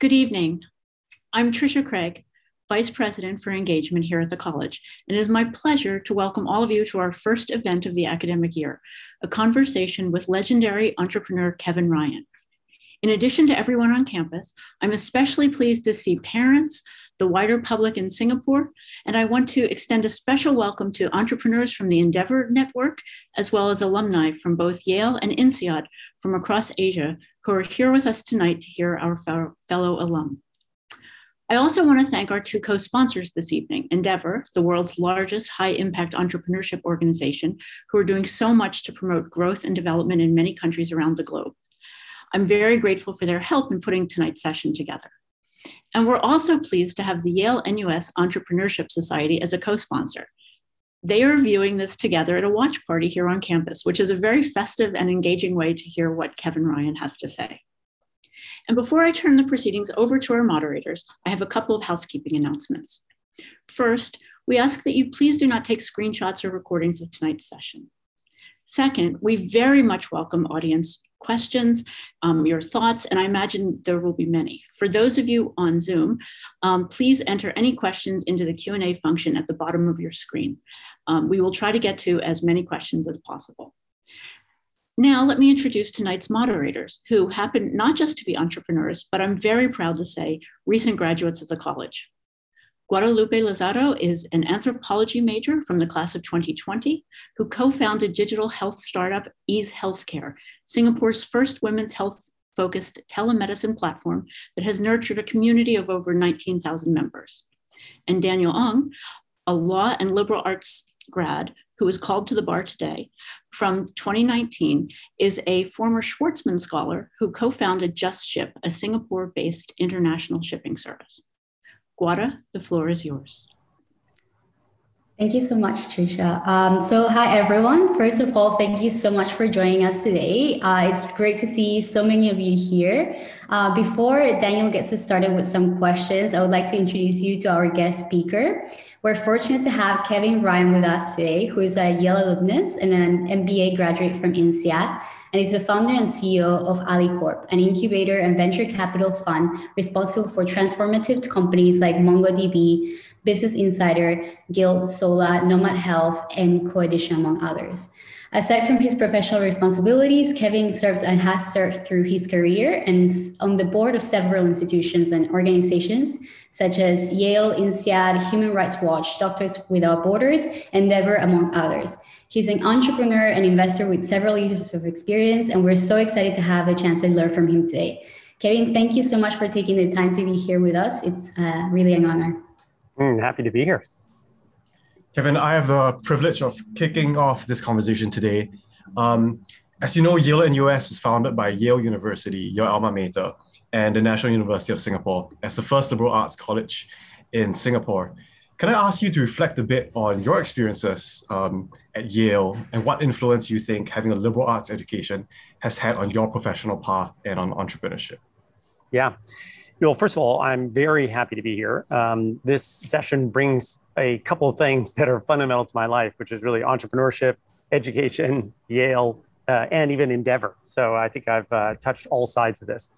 Good evening. I'm Tricia Craig, Vice President for Engagement here at the college, and it is my pleasure to welcome all of you to our first event of the academic year, a conversation with legendary entrepreneur Kevin Ryan. In addition to everyone on campus, I'm especially pleased to see parents, the wider public in Singapore, and I want to extend a special welcome to entrepreneurs from the Endeavor Network, as well as alumni from both Yale and INSEAD from across Asia who are here with us tonight to hear our fellow alum. I also want to thank our two co sponsors this evening Endeavor, the world's largest high impact entrepreneurship organization, who are doing so much to promote growth and development in many countries around the globe. I'm very grateful for their help in putting tonight's session together. And we're also pleased to have the Yale NUS Entrepreneurship Society as a co sponsor. They are viewing this together at a watch party here on campus, which is a very festive and engaging way to hear what Kevin Ryan has to say. And before I turn the proceedings over to our moderators, I have a couple of housekeeping announcements. First, we ask that you please do not take screenshots or recordings of tonight's session. Second, we very much welcome audience questions, um, your thoughts, and I imagine there will be many. For those of you on Zoom, um, please enter any questions into the Q&A function at the bottom of your screen. Um, we will try to get to as many questions as possible. Now, let me introduce tonight's moderators, who happen not just to be entrepreneurs, but I'm very proud to say recent graduates of the college. Guadalupe Lazaro is an anthropology major from the class of 2020 who co founded digital health startup Ease Healthcare, Singapore's first women's health focused telemedicine platform that has nurtured a community of over 19,000 members. And Daniel Ong, a law and liberal arts grad who is called to the bar today from 2019, is a former Schwarzman scholar who co founded Just Ship, a Singapore based international shipping service. Guada, the floor is yours. Thank you so much, Tricia. Um, so, hi everyone. First of all, thank you so much for joining us today. Uh, it's great to see so many of you here. Uh, before Daniel gets us started with some questions, I would like to introduce you to our guest speaker. We're fortunate to have Kevin Ryan with us today, who is a Yale alumnus and an MBA graduate from INSEAD and is the founder and CEO of AlleyCorp, an incubator and venture capital fund responsible for transformative companies like MongoDB, Business Insider, Gilt, Zola, Nomad Health, and Coedition, among others. Aside from his professional responsibilities, Kevin serves and has served through his career and on the board of several institutions and organizations such as Yale, INSEAD, Human Rights Watch, Doctors Without Borders, Endeavor, among others. He's an entrepreneur and investor with several years of experience, and we're so excited to have a chance to learn from him today. Kevin, thank you so much for taking the time to be here with us. It's uh, really an honor. Mm, happy to be here. Kevin, I have the privilege of kicking off this conversation today. Um, as you know, Yale NUS was founded by Yale University, your alma mater, and the National University of Singapore as the first liberal arts college in Singapore. Can I ask you to reflect a bit on your experiences um, at Yale and what influence you think having a liberal arts education has had on your professional path and on entrepreneurship? Yeah. Well, first of all, I'm very happy to be here. Um, this session brings a couple of things that are fundamental to my life, which is really entrepreneurship, education, Yale, uh, and even Endeavor. So I think I've uh, touched all sides of this.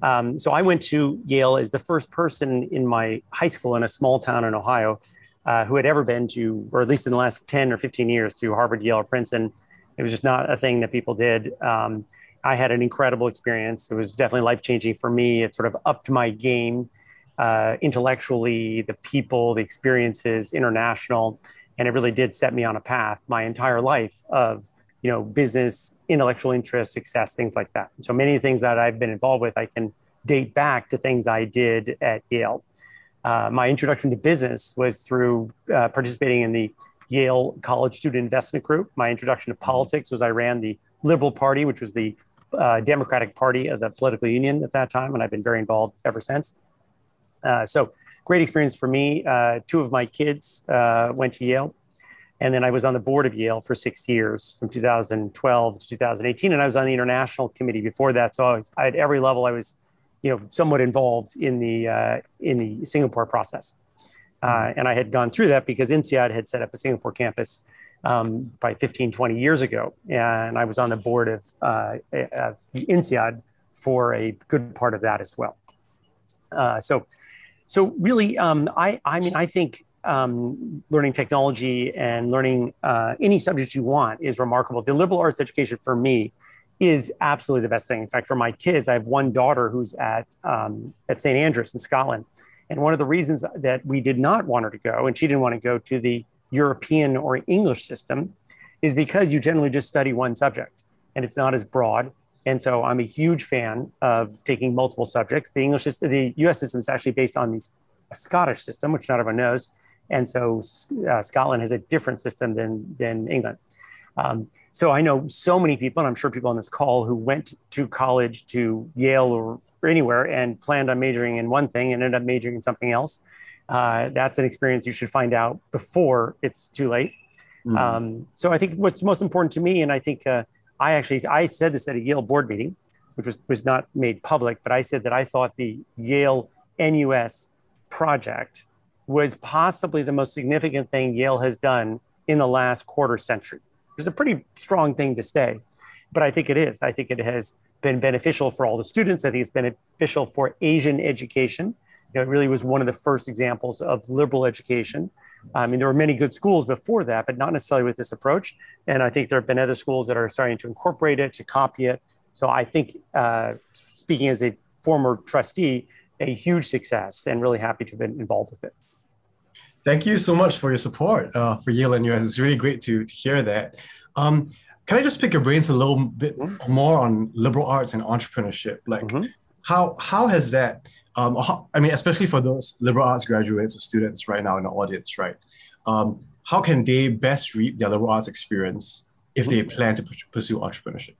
Um, so I went to Yale as the first person in my high school in a small town in Ohio uh, who had ever been to, or at least in the last 10 or 15 years, to Harvard, Yale, or Princeton. It was just not a thing that people did. Um, I had an incredible experience. It was definitely life changing for me. It sort of upped my game uh, intellectually, the people, the experiences, international, and it really did set me on a path my entire life of you know business, intellectual interest, success, things like that. So many things that I've been involved with, I can date back to things I did at Yale. Uh, my introduction to business was through uh, participating in the Yale College Student Investment Group. My introduction to politics was I ran the Liberal Party, which was the uh, Democratic Party of the political union at that time, and I've been very involved ever since. Uh, so, great experience for me. Uh, two of my kids uh, went to Yale, and then I was on the board of Yale for six years, from 2012 to 2018, and I was on the international committee before that. So, I was, at every level, I was, you know, somewhat involved in the uh, in the Singapore process, and I had gone through that because INSEAD had set up a Singapore campus um, probably 15, 20 years ago. And I was on the board of, uh, of INSEAD for a good part of that as well. Uh, so, so really, um, I, I mean, I think um, learning technology and learning uh, any subject you want is remarkable. The liberal arts education for me is absolutely the best thing. In fact, for my kids, I have one daughter who's at um, at St Andrews in Scotland, and one of the reasons that we did not want her to go, and she didn't want to go to the European or English system, is because you generally just study one subject, and it's not as broad. And so I'm a huge fan of taking multiple subjects. The English system, the U.S. system is actually based on the Scottish system, which not everyone knows, and so uh, Scotland has a different system than than England. Um, so I know so many people, and I'm sure people on this call who went to college to Yale or, or anywhere and planned on majoring in one thing and ended up majoring in something else. Uh, that's an experience you should find out before it's too late. Mm-hmm. Um, so I think what's most important to me, and I think uh, I actually I said this at a Yale board meeting, which was was not made public, but I said that I thought the Yale NUS project was possibly the most significant thing Yale has done in the last quarter century is a pretty strong thing to say, but I think it is. I think it has been beneficial for all the students. I think it's beneficial for Asian education. You know, it really was one of the first examples of liberal education. I mean, there were many good schools before that, but not necessarily with this approach. And I think there have been other schools that are starting to incorporate it, to copy it. So I think, uh, speaking as a former trustee, a huge success and really happy to have been involved with it. Thank you so much for your support uh, for Yale NUS. It's really great to, to hear that. Um, can I just pick your brains a little bit mm-hmm. more on liberal arts and entrepreneurship? Like, mm-hmm. how how has that? Um, how, I mean, especially for those liberal arts graduates or students right now in the audience, right? Um, how can they best reap their liberal arts experience if mm-hmm. they plan to pursue entrepreneurship?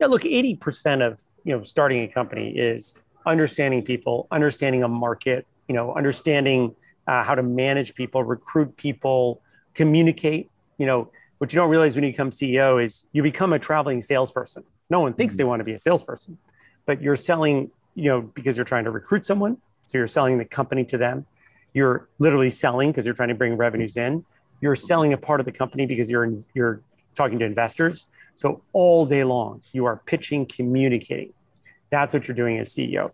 Yeah, look, eighty percent of you know starting a company is understanding people, understanding a market, you know, understanding uh, how to manage people, recruit people, communicate. You know, what you don't realize when you become CEO is you become a traveling salesperson. No one thinks they mm-hmm. want to be a salesperson, but you're selling, you know, because you're trying to recruit someone. So you're selling the company to them. You're literally selling because you're trying to bring revenues in. You're selling a part of the company because you're in, you're talking to investors. So all day long, you are pitching, communicating. That's what you're doing as CEO.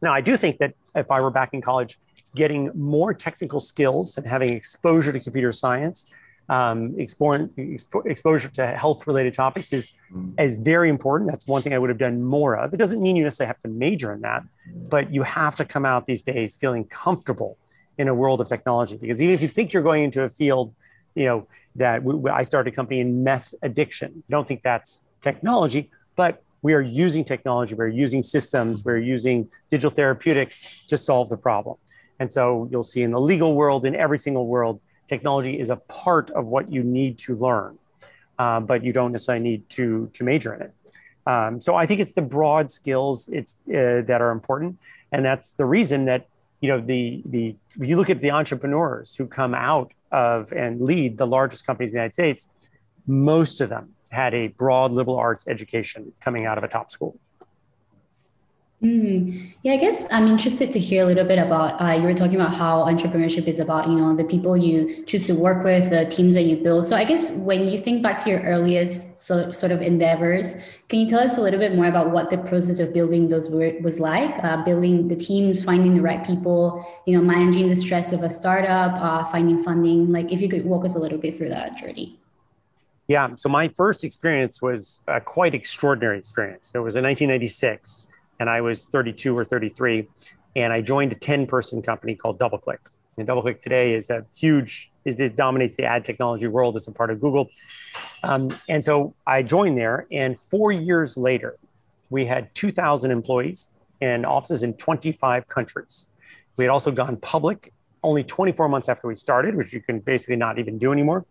Now, I do think that if I were back in college, getting more technical skills and having exposure to computer science, um, exploring, expo- exposure to health related topics is, mm. is very important. That's one thing I would have done more of. It doesn't mean you necessarily have to major in that, but you have to come out these days feeling comfortable in a world of technology. Because even if you think you're going into a field, you know, that we, I started a company in meth addiction, you don't think that's technology, but we are using technology, we're using systems, we're using digital therapeutics to solve the problem. And so you'll see in the legal world, in every single world, technology is a part of what you need to learn, uh, but you don't necessarily need to, to major in it. Um, so I think it's the broad skills it's, uh, that are important. And that's the reason that, you know, the, the, you look at the entrepreneurs who come out of and lead the largest companies in the United States, most of them had a broad liberal arts education coming out of a top school. Mm. Yeah, I guess I'm interested to hear a little bit about. Uh, you were talking about how entrepreneurship is about, you know, the people you choose to work with, the teams that you build. So I guess when you think back to your earliest so, sort of endeavors, can you tell us a little bit more about what the process of building those were, was like? Uh, building the teams, finding the right people, you know, managing the stress of a startup, uh, finding funding. Like, if you could walk us a little bit through that journey. Yeah. So my first experience was a quite extraordinary experience. It was in 1996 and I was 32 or 33, and I joined a 10 person company called DoubleClick. And DoubleClick today is a huge, it dominates the ad technology world. It's a part of Google. Um, and so I joined there, and four years later, we had 2,000 employees and offices in 25 countries. We had also gone public only 24 months after we started, which you can basically not even do anymore.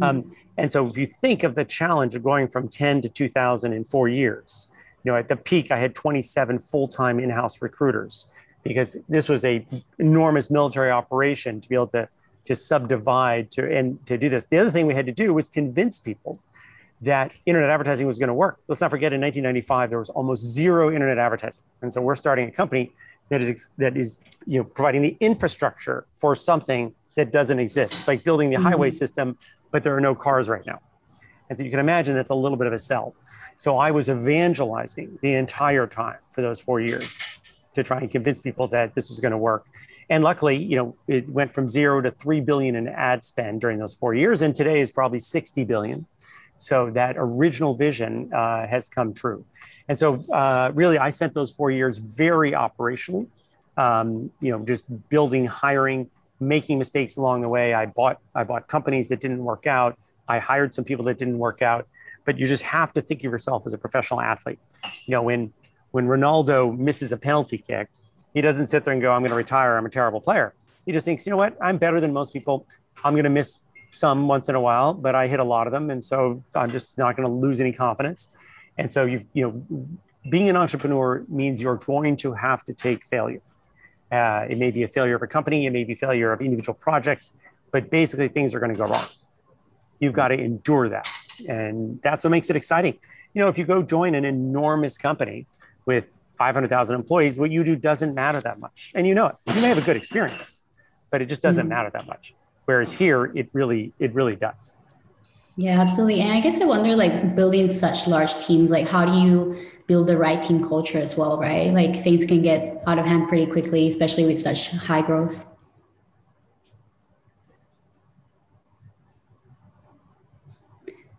Um, and so if you think of the challenge of going from 10 to 2000 in four years, you know, at the peak, I had 27 full-time in-house recruiters because this was a enormous military operation to be able to to subdivide to and to do this. The other thing we had to do was convince people that internet advertising was going to work. Let's not forget in 1995 there was almost zero internet advertising, and so we're starting a company that is that is you know providing the infrastructure for something that doesn't exist. It's like building the mm-hmm. highway system, but there are no cars right now, and so you can imagine that's a little bit of a sell. So I was evangelizing the entire time for those four years. to try and convince people that this was going to work. And luckily, you know, it went from zero to three billion in ad spend during those four years, and today is probably 60 billion. So that original vision uh, has come true. And so, uh, really, I spent those four years very operationally, um, you know, just building, hiring, making mistakes along the way. I bought I bought companies that didn't work out. I hired some people that didn't work out. But you just have to think of yourself as a professional athlete. You know, when when Ronaldo misses a penalty kick, he doesn't sit there and go, "I'm going to retire. I'm a terrible player." He just thinks, "You know what? I'm better than most people. I'm going to miss some once in a while, but I hit a lot of them, and so I'm just not going to lose any confidence." And so you've you know, being an entrepreneur means you're going to have to take failure. Uh, it may be a failure of a company, it may be failure of individual projects, but basically things are going to go wrong. You've got to endure that. And that's what makes it exciting. You know, if you go join an enormous company with 500,000 employees, what you do doesn't matter that much. And you know it. You may have a good experience, but it just doesn't mm-hmm. matter that much. Whereas here, it really, it really does. Yeah, absolutely. And I guess I wonder, like building such large teams, like how do you build the right team culture as well, right? Like things can get out of hand pretty quickly, especially with such high growth.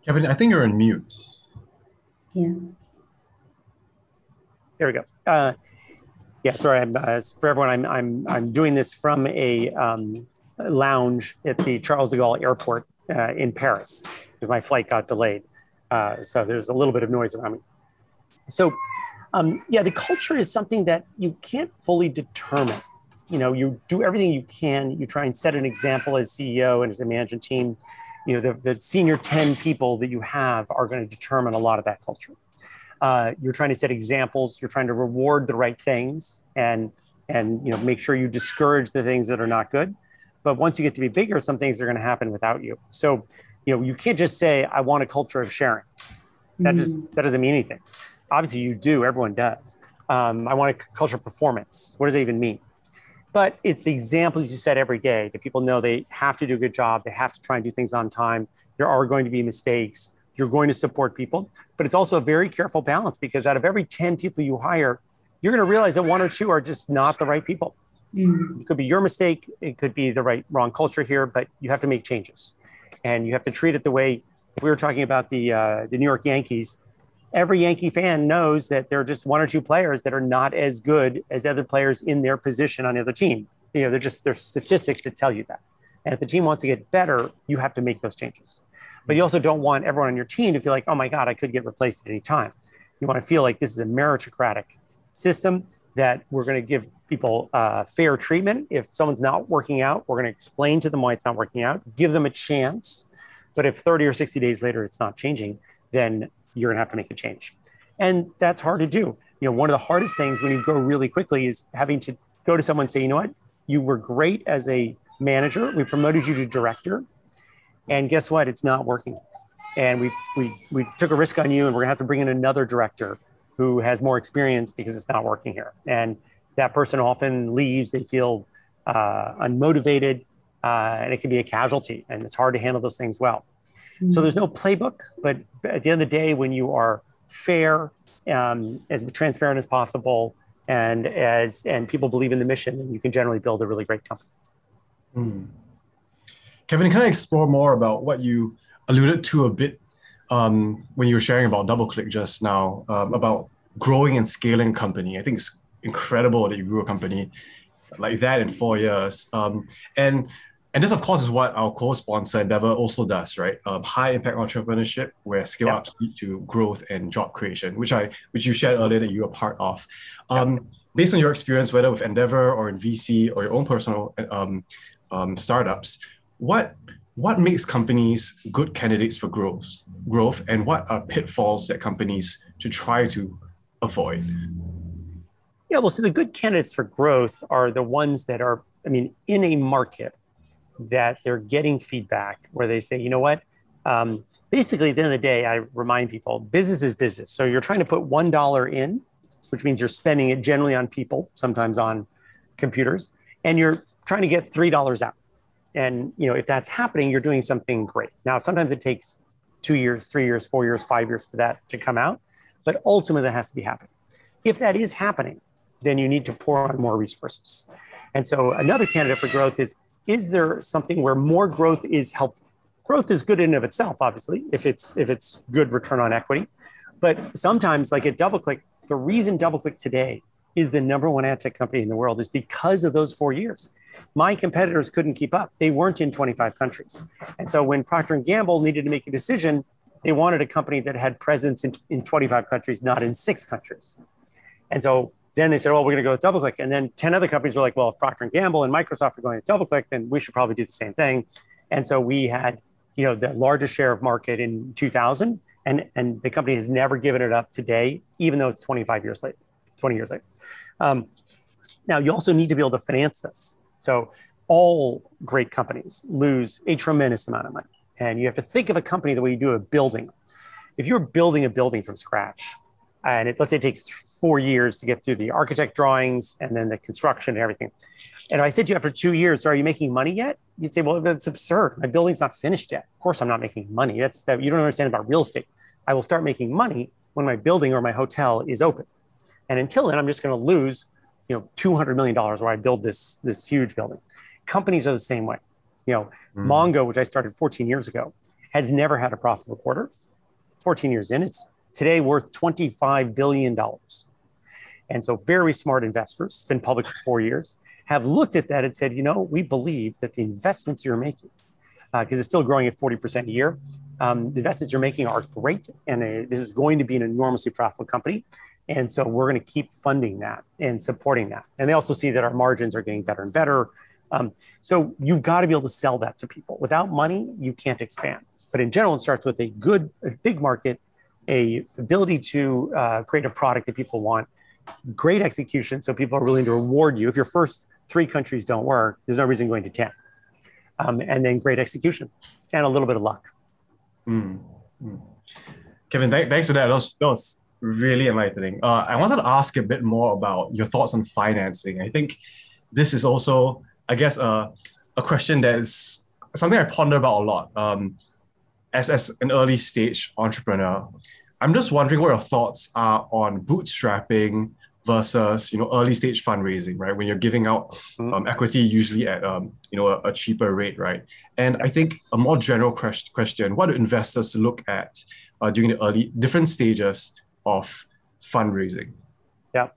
Kevin, I think you're on mute. Yeah. There we go. Uh, yeah, sorry. I'm, uh, for everyone, I'm I'm I'm doing this from a um, lounge at the Charles de Gaulle Airport uh, in Paris because my flight got delayed. Uh, so there's a little bit of noise around me. So, um, yeah, the culture is something that you can't fully determine. You know, you do everything you can. You try and set an example as CEO and as a management team. You know, the, the senior 10 people that you have are going to determine a lot of that culture. Uh, you're trying to set examples. You're trying to reward the right things and and you know make sure you discourage the things that are not good. But once you get to be bigger, some things are going to happen without you. So, you know, you can't just say, "I want a culture of sharing." That mm-hmm. just that doesn't mean anything obviously you do, everyone does. Um, I want a culture of performance. What does that even mean? But it's the examples you set every day that people know they have to do a good job. They have to try and do things on time. There are going to be mistakes. You're going to support people. But it's also a very careful balance because out of every 10 people you hire, you're going to realize that one or two are just not the right people. Mm. It could be your mistake. It could be the right wrong culture here, but you have to make changes, and you have to treat it the way. If we were talking about the uh, the New York Yankees, every Yankee fan knows that there are just one or two players that are not as good as other players in their position on the other team. You know, they're just there's statistics that tell you that. And if the team wants to get better, you have to make those changes. But you also don't want everyone on your team to feel like, oh my God, I could get replaced at any time. You want to feel like this is a meritocratic system that we're going to give people uh, fair treatment. If someone's not working out, we're going to explain to them why it's not working out, give them a chance. But if 30 or 60 days later it's not changing, then you're going to have to make a change. And that's hard to do. You know, one of the hardest things when you grow really quickly is having to go to someone and say, you know what, you were great as a manager. We promoted you to director. And guess what? It's not working. And we, we, we took a risk on you, and we're going to have to bring in another director who has more experience because it's not working here. And that person often leaves. They feel uh, unmotivated, uh, and it can be a casualty. And it's hard to handle those things well. Mm-hmm. So there's no playbook, but at the end of the day, when you are fair, um, as transparent as possible, and as and people believe in the mission, then you can generally build a really great company. Mm. Kevin, can I explore more about what you alluded to a bit um, when you were sharing about DoubleClick just now um, about growing and scaling company? I think it's incredible that you grew a company like that in four years. Um, and and this, of course, is what our co-sponsor Endeavor also does, right? Um, high impact entrepreneurship, where scale yep. ups lead to growth and job creation, which I which you shared earlier that you are part of. Um, yep. Based on your experience, whether with Endeavor or in VC or your own personal um, um, startups, what what makes companies good candidates for growth? Growth, and what are pitfalls that companies should try to avoid? Yeah, well, so the good candidates for growth are the ones that are, I mean, in a market that they're getting feedback where they say, you know what? Um, basically, at the end of the day, I remind people business is business. So you're trying to put $1 in, which means you're spending it generally on people, sometimes on computers, and you're trying to get $3 out. And you know, if that's happening, you're doing something great. Now, sometimes it takes two years, three years, four years, five years for that to come out, but ultimately that has to be happening. If that is happening, then you need to pour on more resources. And so another candidate for growth is is there something where more growth is helpful? Growth is good in and of itself, obviously, if it's if it's good return on equity. But sometimes, like at DoubleClick, the reason DoubleClick today is the number one ad tech company in the world is because of those four years. My competitors couldn't keep up. They weren't in 25 countries. And so when Procter & Gamble needed to make a decision, they wanted a company that had presence in, in 25 countries, not in six countries. And so then they said, well, we're going to go with DoubleClick." And then 10 other companies were like, "Well, if Procter & Gamble and Microsoft are going to DoubleClick, then we should probably do the same thing." And so we had, you know, the largest share of market in 2000 and and the company has never given it up today, even though it's 25 years late, 20 years late. Um, now you also need to be able to finance this. So all great companies lose a tremendous amount of money, and you have to think of a company the way you do a building. If you're building a building from scratch, and it, let's say it takes four years to get through the architect drawings and then the construction and everything. And if I said to you after two years, so are you making money yet? You'd say, well, that's absurd. My building's not finished yet. Of course, I'm not making money. That's that you don't understand about real estate. I will start making money when my building or my hotel is open. And until then, I'm just going to lose, you know, $200 million where I build this, this huge building. Companies are the same way. You know, mm. Mongo, which I started 14 years ago, has never had a profitable quarter. 14 years in, it's today worth $25 billion. And so very smart investors, been public for four years, have looked at that and said, you know, we believe that the investments you're making, because uh, it's still growing at 40% a year, um, the investments you're making are great. And uh, this is going to be an enormously profitable company. And so we're going to keep funding that and supporting that. And they also see that our margins are getting better and better. Um, so you've got to be able to sell that to people. Without money, you can't expand. But in general, it starts with a good, a big market, a ability to uh, create a product that people want, great execution, so people are willing to reward you. If your first three countries don't work, there's no reason going to 10. Um, and then great execution and a little bit of luck. Mm. Mm. Kevin, th- thanks for that. That was, that was really enlightening. Uh, I wanted to ask a bit more about your thoughts on financing. I think this is also, I guess, uh, a question that is something I ponder about a lot. Um, as, as an early stage entrepreneur, I'm just wondering what your thoughts are on bootstrapping versus you know early stage fundraising, right? When you're giving out mm-hmm. um, equity, usually at um, you know a, a, cheaper rate, right? And I think a more general question: What do investors look at uh, during the early different stages of fundraising? Yeah.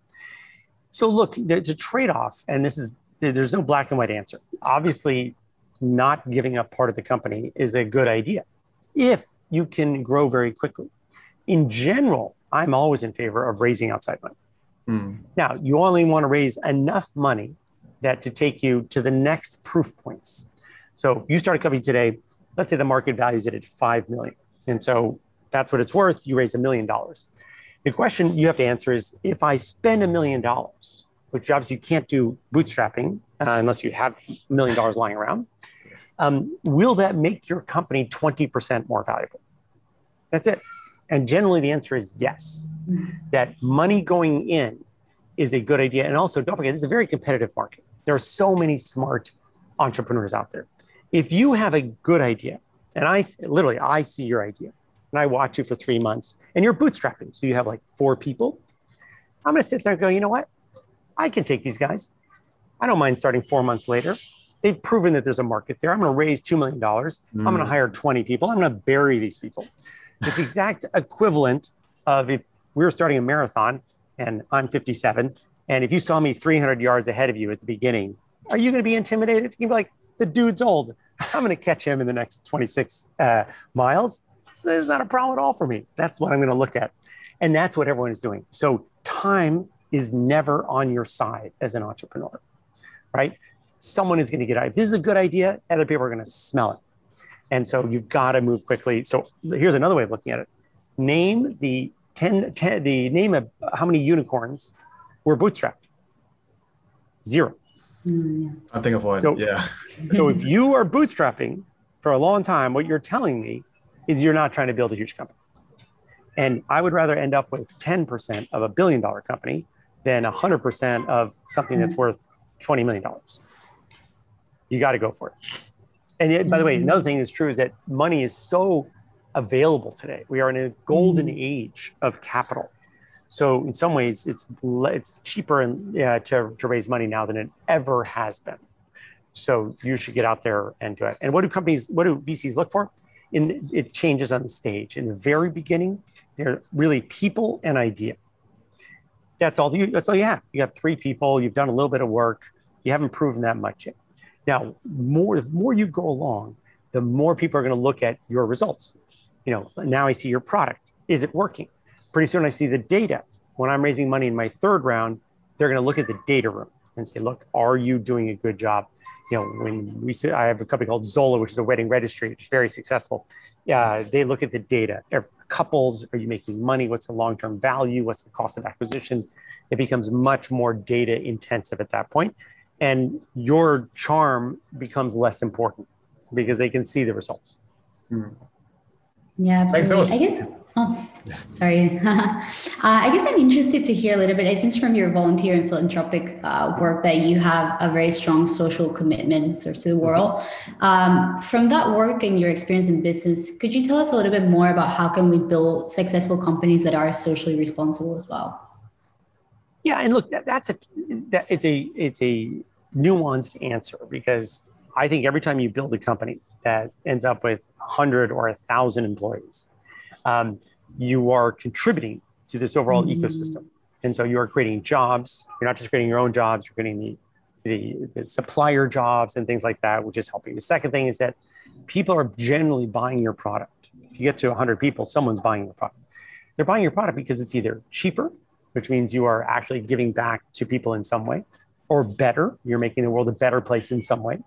So look, there's a trade-off, and this is there's no black and white answer. Obviously, not giving up part of the company is a good idea if you can grow very quickly. In general, I'm always in favor of raising outside money. Mm. Now, you only want to raise enough money that to take you to the next proof points. So you start a company today, let's say the market values it at 5 million. And so that's what it's worth. You raise a million dollars. The question you have to answer is if I spend a million dollars, which obviously you can't do bootstrapping uh, unless you have a million dollars lying around, um, will that make your company 20% more valuable? That's it. And generally, the answer is yes, that money going in is a good idea. And also, don't forget, it's a very competitive market. There are so many smart entrepreneurs out there. If you have a good idea, and I literally, I see your idea and I watch you for three months and you're bootstrapping. So you have like four people. I'm going to sit there and go, you know what? I can take these guys. I don't mind starting four months later. They've proven that there's a market there. I'm going to raise $2 million. Mm. I'm going to hire 20 people. I'm going to bury these people. It's the exact equivalent of if we were starting a marathon and I'm 57, and if you saw me 300 yards ahead of you at the beginning, are you going to be intimidated? You can be like, the dude's old. I'm going to catch him in the next 26 uh, miles. So it's not a problem at all for me. That's what I'm going to look at. And that's what everyone is doing. So time is never on your side as an entrepreneur, right? Someone is going to get out. If this is a good idea, other people are going to smell it. And so you've got to move quickly. So here's another way of looking at it. Name the 10, 10 the name of how many unicorns were bootstrapped. Zero. Mm, I think of one. So, yeah. so if you are bootstrapping for a long time, what you're telling me is you're not trying to build a huge company. And I would rather end up with 10% of a billion dollar company than 100% of something that's worth $20 million you got to go for it. And yet, by the way, mm-hmm. another thing that's true is that money is so available today. We are in a golden mm-hmm. age of capital. So in some ways, it's it's cheaper and uh, to to raise money now than it ever has been. So you should get out there and do it. And what do companies, what do VCs look for? In it changes on the stage. In the very beginning, they're really people and idea. That's all you. That's all you have. You have three people. You've done a little bit of work. You haven't proven that much yet. Now, more the more you go along, the more people are going to look at your results. You know, now I see your product. Is it working? Pretty soon I see the data. When I'm raising money in my third round, they're going to look at the data room and say, look, are you doing a good job? You know, when we I have a company called Zola, which is a wedding registry, it's very successful. Yeah, they look at the data. Couples, are you making money? What's the long-term value? What's the cost of acquisition? It becomes much more data intensive at that point, and your charm becomes less important because they can see the results. Mm. Yeah, absolutely. I guess. Oh, sorry. uh, I guess I'm interested to hear a little bit. It seems from your volunteer and philanthropic uh, work that you have a very strong social commitment sort of to the world. Um, from that work and your experience in business, could you tell us a little bit more about how can we build successful companies that are socially responsible as well? Yeah, and look, that, that's a that it's a it's a nuanced answer because I think every time you build a company that ends up with 100 or 1,000 employees, um, you are contributing to this overall mm-hmm. ecosystem. And so you are creating jobs. You're not just creating your own jobs, you're creating the, the, the supplier jobs and things like that, which is helping. The second thing is that people are generally buying your product. If you get to 100 people, someone's buying your product. They're buying your product because it's either cheaper, which means you are actually giving back to people in some way, or better, you're making the world a better place in some way.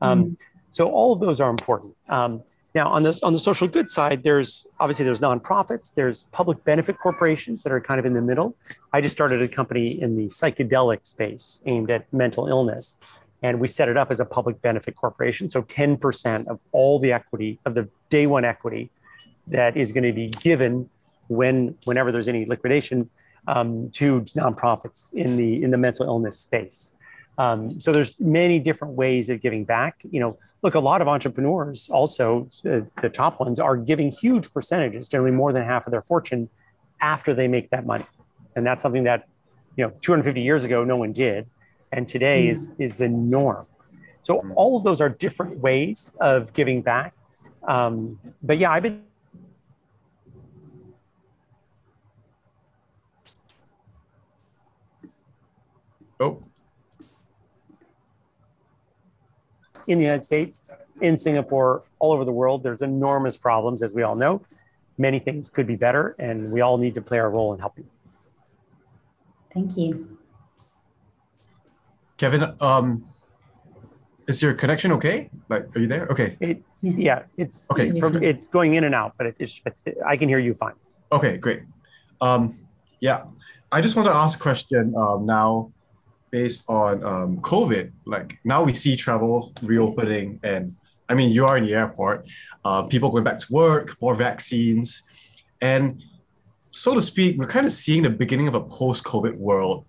Um, mm. So all of those are important. Um, now, on this on the social good side, there's obviously there's nonprofits, there's public benefit corporations that are kind of in the middle. I just started a company in the psychedelic space aimed at mental illness, and we set it up as a public benefit corporation. So 10% of all the equity of the day one equity that is going to be given when whenever there's any liquidation um, to nonprofits in the in the mental illness space. Um, so there's many different ways of giving back. You know, look, a lot of entrepreneurs also, uh, the top ones, are giving huge percentages, generally more than half of their fortune, after they make that money, and that's something that, you know, 250 years ago no one did, and today mm. is is the norm. So mm. all of those are different ways of giving back. Um, but yeah, I've been Oh, in the United States, in Singapore, all over the world. There's enormous problems, as we all know. Many things could be better, and we all need to play our role in helping. Thank you. Kevin, um, is your connection okay? Like, are you there? Okay. It, yeah, it's okay. From, it's going in and out, but it, it's, it's, I can hear you fine. Okay, great. Um, yeah, I just want to ask a question um, now based on um, COVID. Like now we see travel reopening, and I mean, you are in the airport, uh, people going back to work, more vaccines. And so to speak, we're kind of seeing the beginning of a post COVID world.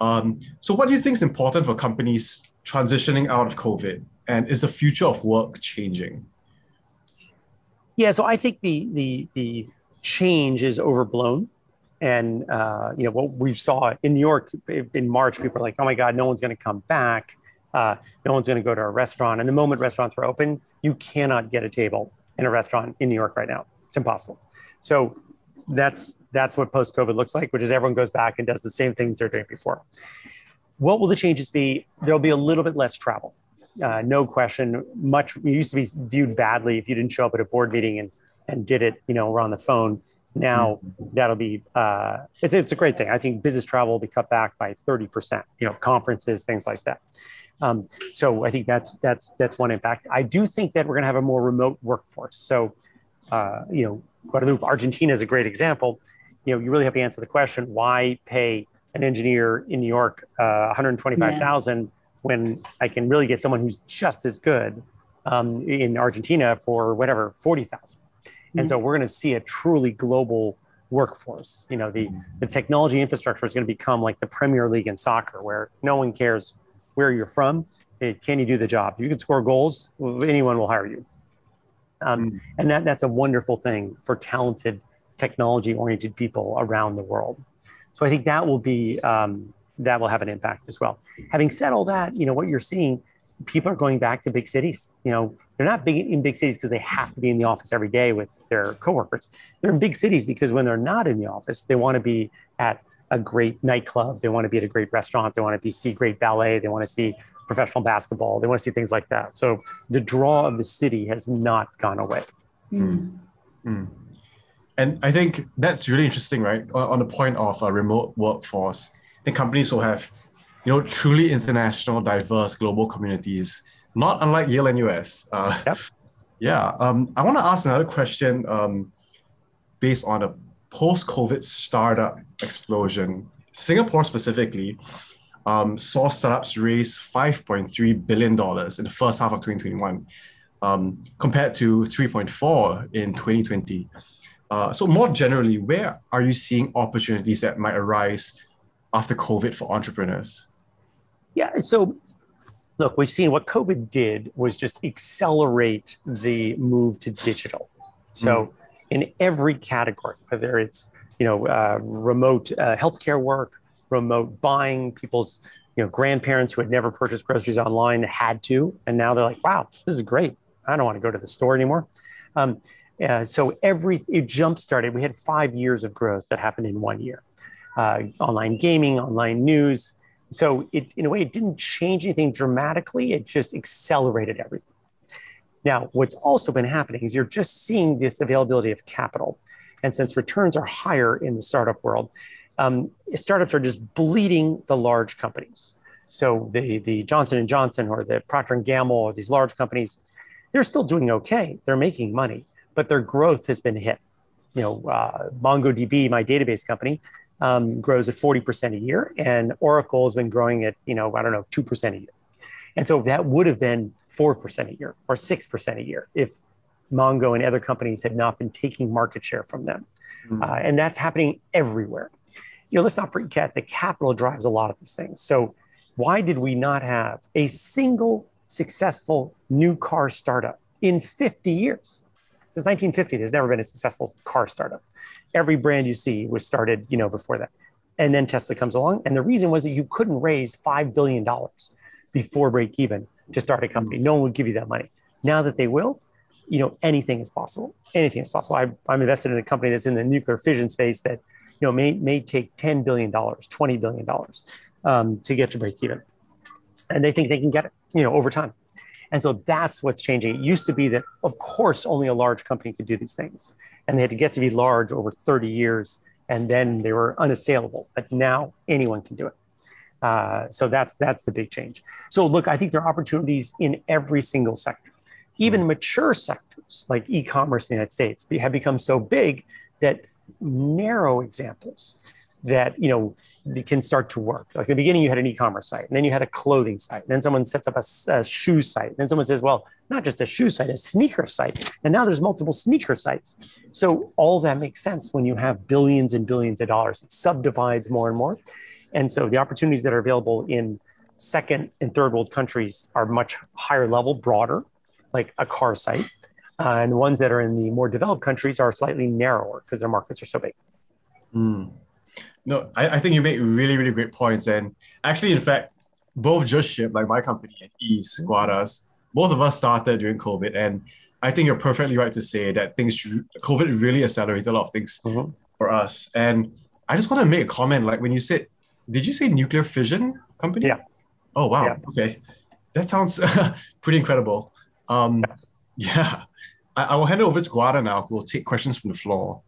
Um, so, what do you think is important for companies transitioning out of COVID? And is the future of work changing? Yeah, so I think the the the change is overblown. And uh, you know what we saw in New York in March, people were like, "Oh my God, no one's going to come back. Uh, no one's going to go to a restaurant." And the moment restaurants were open, you cannot get a table in a restaurant in New York right now. It's impossible. So that's that's what post COVID looks like, which is everyone goes back and does the same things they're doing before. What will the changes be? There'll be a little bit less travel, uh, no question. Much used to be viewed badly if you didn't show up at a board meeting and and did it, you know, or on the phone. Now mm-hmm. that'll be uh, it's it's a great thing. I think business travel will be cut back by thirty percent. You know, conferences, things like that. Um, so I think that's that's that's one impact. I do think that we're going to have a more remote workforce. So uh, you know, Guadalupe, Argentina is a great example. You know, you really have to answer the question: Why pay an engineer in New York uh, one hundred twenty-five thousand yeah. when I can really get someone who's just as good um, in Argentina for whatever forty thousand? And so we're going to see a truly global workforce. You know, the, the technology infrastructure is going to become like the Premier League in soccer, where no one cares where you're from. Can you do the job? If you can score goals, anyone will hire you. Um, and that, that's a wonderful thing for talented technology oriented people around the world. So I think that will be um, that will have an impact as well. Having said all that, you know what you're seeing, people are going back to big cities. You know, they're not big in big cities because they have to be in the office every day with their coworkers. They're in big cities because when they're not in the office, they want to be at a great nightclub. They want to be at a great restaurant. They want to be see great ballet. They want to see professional basketball. They want to see things like that. So the draw of the city has not gone away. Mm. Mm. And I think that's really interesting, right? On, on the point of a remote workforce, I think companies will have, you know, truly international, diverse global communities, not unlike Yale NUS. Uh, Yep. Yeah. Um, I want to ask another question um, based on a post-COVID startup explosion. Singapore specifically um, saw startups raise $5.3 billion in the first half of 2021, um, compared to 3.4 in 2020. Uh, so more generally, where are you seeing opportunities that might arise after COVID for entrepreneurs? Yeah. So, look, we've seen what COVID did was just accelerate the move to digital. So, in every category, whether it's you know uh, remote uh, healthcare work, remote buying, people's you know grandparents who had never purchased groceries online had to, and now they're like, wow, this is great. I don't want to go to the store anymore. Um, uh, so every it jump started. We had five years of growth that happened in one year. Uh, online gaming, online news. So it, in a way, it didn't change anything dramatically. It just accelerated everything. Now, what's also been happening is you're just seeing this availability of capital, and since returns are higher in the startup world, um, startups are just bleeding the large companies. So the the Johnson and Johnson or the Procter and Gamble or these large companies, they're still doing okay. They're making money, but their growth has been hit. You know, uh, MongoDB, my database company, um, grows at 40% a year, and Oracle has been growing at, you know, I don't know, 2% a year. And so that would have been 4% a year or 6% a year if Mongo and other companies had not been taking market share from them. Mm. Uh, and that's happening everywhere. You know, let's not forget the capital drives a lot of these things. So why did we not have a single successful new car startup in 50 years? Since 1950, there's never been a successful car startup. Every brand you see was started, you know, before that. And then Tesla comes along. And the reason was that you couldn't raise $5 billion before break even to start a company. No one would give you that money. Now that they will, you know, anything is possible. Anything is possible. I, I'm invested in a company that's in the nuclear fission space that, you know, may, may take $10 billion, $20 billion um, to get to break even. And they think they can get it, you know, over time. And so that's what's changing. It used to be that, of course, only a large company could do these things. And they had to get to be large over 30 years. And then they were unassailable. But now anyone can do it. Uh, so that's that's the big change. So look, I think there are opportunities in every single sector. Even mature sectors like e-commerce in the United States have become so big that narrow examples that you know can start to work. Like in the beginning, you had an e-commerce site, and then you had a clothing site, and then someone sets up a, a shoe site, and then someone says, "Well, not just a shoe site, a sneaker site," and now there's multiple sneaker sites. So all that makes sense when you have billions and billions of dollars. It subdivides more and more, and so the opportunities that are available in second and third world countries are much higher level, broader, like a car site. Uh, and the ones that are in the more developed countries are slightly narrower because their markets are so big. Mm. No, I, I think you make really, really great points. And actually, in fact, both JustShip, like my company and Ease, Guada's, both of us started during COVID. And I think you're perfectly right to say that things, COVID really accelerated a lot of things Mhm. for us. And I just want to make a comment like when you said, did you say nuclear fission company? Yeah. Oh, wow. Yeah. Okay. That sounds pretty incredible. Um, yeah. I, I will hand it over to Guada now, who will take questions from the floor.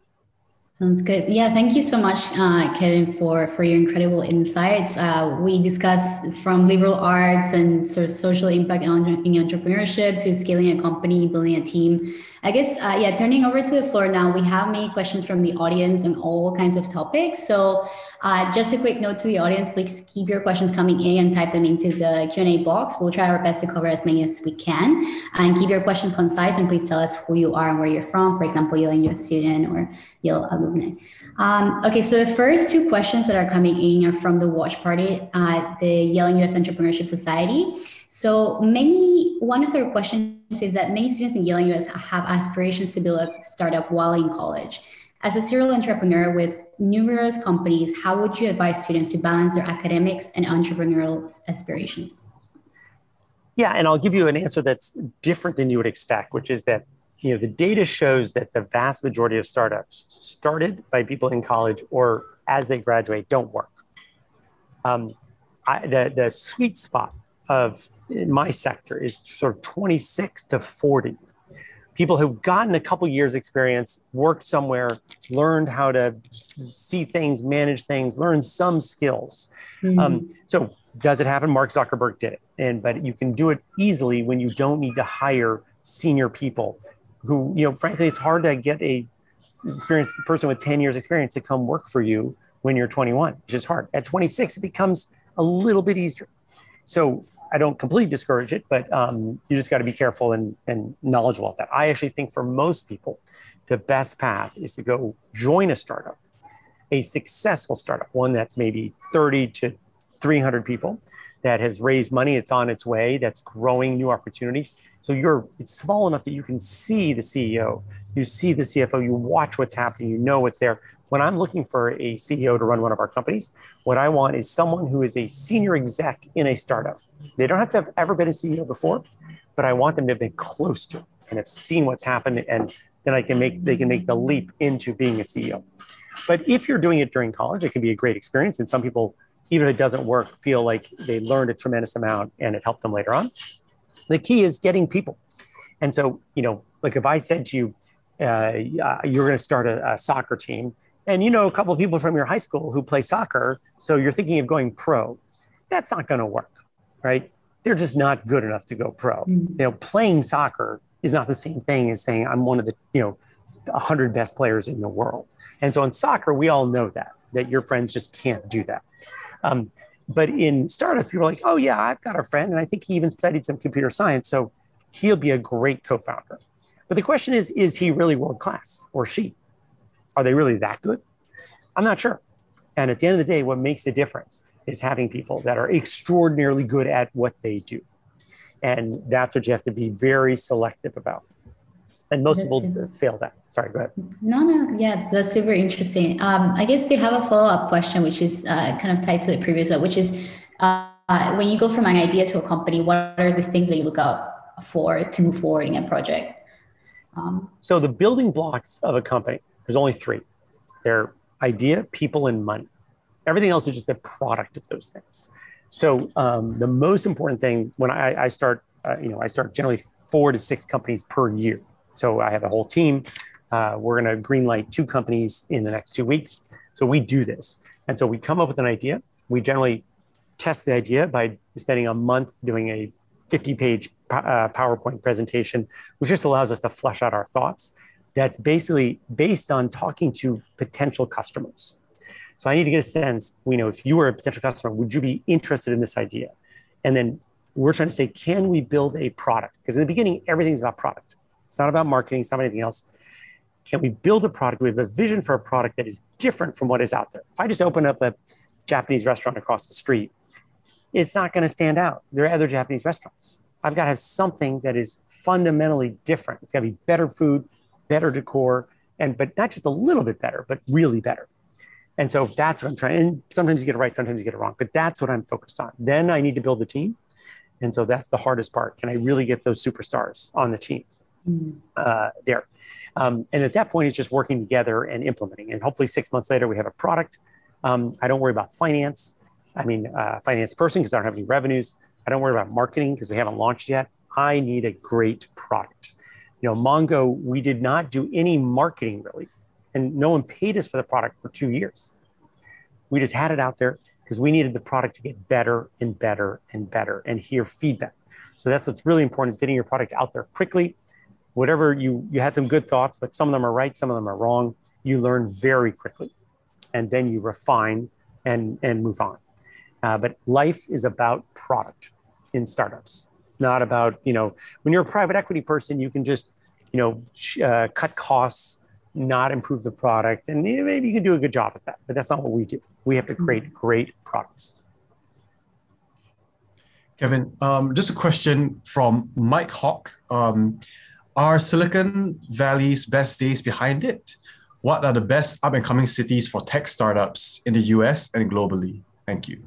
Sounds good. Yeah, thank you so much, uh, Kevin, for for your incredible insights. Uh, we discussed from liberal arts and sort of social impact in entrepreneurship to scaling a company, building a team. I guess, uh, yeah, turning over to the floor now, we have many questions from the audience on all kinds of topics. So uh, just a quick note to the audience, please keep your questions coming in and type them into the Q&A box. We'll try our best to cover as many as we can and keep your questions concise and please tell us who you are and where you're from. For example, Yale NUS student or Yale alumni. Um, okay, so the first two questions that are coming in are from the watch party at the Yale NUS Entrepreneurship Society. So many, one of their questions is that many students in Yale NUS have aspirations to build a startup while in college. As a serial entrepreneur with numerous companies, how would you advise students to balance their academics and entrepreneurial aspirations? Yeah, and I'll give you an answer that's different than you would expect, which is that you know the data shows that the vast majority of startups started by people in college or as they graduate don't work. Um, I, the the sweet spot of my sector is sort of 26 to 40 people who've gotten a couple years experience worked somewhere learned how to see things manage things learn some skills. Mm-hmm. um, so does it happen? Mark zuckerberg did it and but you can do it easily when you don't need to hire senior people who you know frankly it's hard to get a experienced person with 10 years experience to come work for you when you're 21 which is hard. At 26 it becomes a little bit easier. So I don't completely discourage it, but um, you just got to be careful and, and knowledgeable of that. I actually think for most people, the best path is to go join a startup, a successful startup, one that's maybe 30 to 300 people that has raised money, it's on its way, that's growing new opportunities. So you're it's small enough that you can see the CEO, you see the CFO, you watch what's happening, you know what's there. When I'm looking for a CEO to run one of our companies, what I want is someone who is a senior exec in a startup. They don't have to have ever been a CEO before, but I want them to have been close to it and have seen what's happened and then I can make they can make the leap into being a CEO. But if you're doing it during college, it can be a great experience. And some people, even if it doesn't work, feel like they learned a tremendous amount and it helped them later on. The key is getting people. And so, you know, like if I said to you, uh, you're going to start a, a soccer team and you know a couple of people from your high school who play soccer so you're thinking of going pro. That's not going to work right? They're just not good enough to go pro. Mm-hmm. you know playing soccer is not the same thing as saying i'm one of the you know 100 best players in the world. And so in soccer we all know that that your friends just can't do that. Um, but in startups people are like oh yeah i've got a friend and i think he even studied some computer science so he'll be a great co-founder. But the question is is he really world class or she are they really that good? I'm not sure. And at the end of the day, what makes the difference is having people that are extraordinarily good at what they do. And that's what you have to be very selective about. And most that's people super. fail that. Sorry, go ahead. No, no, yeah, that's super interesting. Um, I guess you have a follow up question, which is uh, kind of tied to the previous one, which is uh, when you go from an idea to a company, what are the things that you look out for to move forward in a project? Um, so the building blocks of a company there's only three. They're idea, people, and money. Everything else is just a product of those things. So um, the most important thing when I, I start, uh, you know, I start generally four to six companies per year. So I have a whole team. Uh, we're going to greenlight two companies in the next two weeks. So we do this, and so we come up with an idea. We generally test the idea by spending a month doing a 50-page uh, PowerPoint presentation, which just allows us to flesh out our thoughts that's basically based on talking to potential customers. So I need to get a sense, you know, if you were a potential customer, would you be interested in this idea? And then we're trying to say, can we build a product? Because in the beginning, everything's about product. It's not about marketing, it's not anything else. Can we build a product? We have a vision for a product that is different from what is out there. If I just open up a Japanese restaurant across the street, it's not going to stand out. There are other Japanese restaurants. I've got to have something that is fundamentally different. It's got to be better food, better decor, and but not just a little bit better, but really better. And so that's what I'm trying. And sometimes you get it right, sometimes you get it wrong, but that's what I'm focused on. Then I need to build the team. And so that's the hardest part. Can I really get those superstars on the team mm-hmm. uh, there? Um, and at that point, it's just working together and implementing. And hopefully, six months later, we have a product. Um, I don't worry about finance. I mean, uh, finance person because I don't have any revenues. I don't worry about marketing because we haven't launched yet. I need a great product you know, Mongo, we did not do any marketing really, and no one paid us for the product for two years. We just had it out there because we needed the product to get better and better and better and hear feedback. So that's what's really important: getting your product out there quickly. Whatever you you had some good thoughts, but some of them are right, some of them are wrong. You learn very quickly, and then you refine and and move on. Uh, but life is about product in startups. It's not about, you know, when you're a private equity person, you can just, you know, uh, cut costs, not improve the product, and maybe you can do a good job at that. But that's not what we do. We have to create mm-hmm. great products. Kevin, um, just a question from Mike Hawk. Um, are Silicon Valley's best days behind it? what are the best up and coming cities for tech startups in the US and globally? Thank you.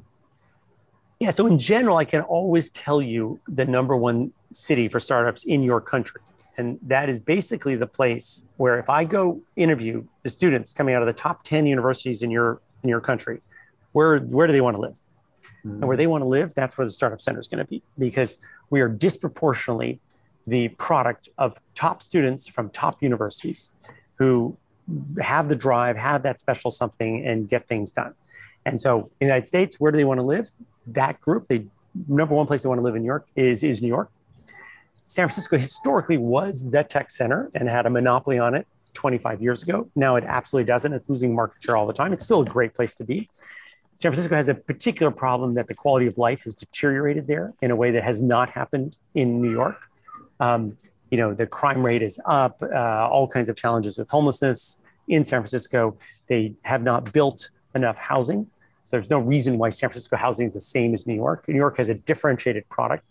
Yeah, so in general, I can always tell you the number one city for startups in your country. And that is basically the place where if I go interview the students coming out of the top 10 universities in your in your country, where where do they want to live? Mm-hmm. And where they want to live, that's where the startup center is going to be because we are disproportionately the product of top students from top universities who have the drive, have that special something, and get things done. And so, in the United States, where do they want to live? That group, the number one place they want to live in New York is is New York. San Francisco historically was the tech center and had a monopoly on it 25 years ago. Now it absolutely doesn't. It's losing market share all the time. It's still a great place to be. San Francisco has a particular problem that the quality of life has deteriorated there in a way that has not happened in New York. Um, you know, the crime rate is up, uh, all kinds of challenges with homelessness in San Francisco. They have not built enough housing. So there's no reason why San Francisco housing is the same as New York. New York has a differentiated product.